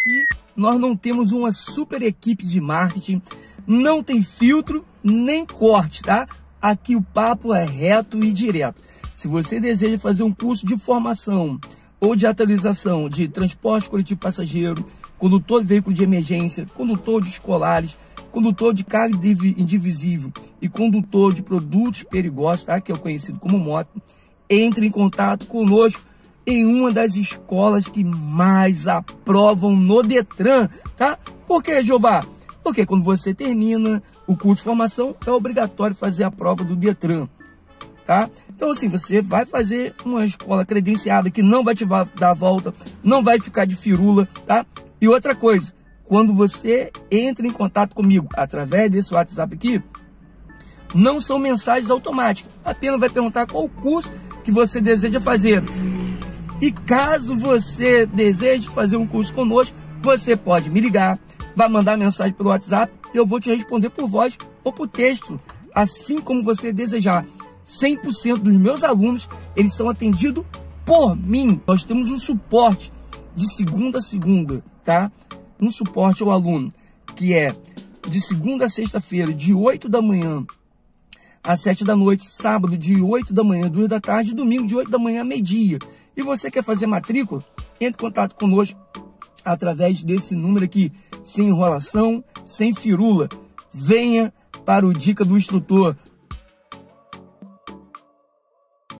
aqui nós não temos uma super equipe de marketing, não tem filtro nem corte, tá? Aqui o papo é reto e direto. Se você deseja fazer um curso de formação ou de atualização de transporte coletivo passageiro, condutor de veículo de emergência, condutor de escolares, condutor de carga indivisível e condutor de produtos perigosos, tá? que é o conhecido como moto, entre em contato conosco em uma das escolas que mais aprovam no Detran, tá? Por que, Jobá? Porque quando você termina o curso de formação, é obrigatório fazer a prova do Detran, tá? Então, assim, você vai fazer uma escola credenciada que não vai te dar volta, não vai ficar de firula, tá? E outra coisa, quando você entra em contato comigo através desse WhatsApp aqui, não são mensagens automáticas. Apenas vai perguntar qual curso que você deseja fazer. E caso você deseje fazer um curso conosco, você pode me ligar, vai mandar mensagem pelo WhatsApp, eu vou te responder por voz ou por texto, assim como você desejar. 100% dos meus alunos, eles são atendidos por mim. Nós temos um suporte de segunda a segunda, tá? Um suporte ao aluno, que é de segunda a sexta-feira, de 8 da manhã às 7 da noite, sábado de 8 da manhã, 2 da tarde, domingo de 8 da manhã, meio-dia. E você quer fazer matrícula? Entre em contato conosco através desse número aqui, sem enrolação, sem firula. Venha para o Dica do Instrutor.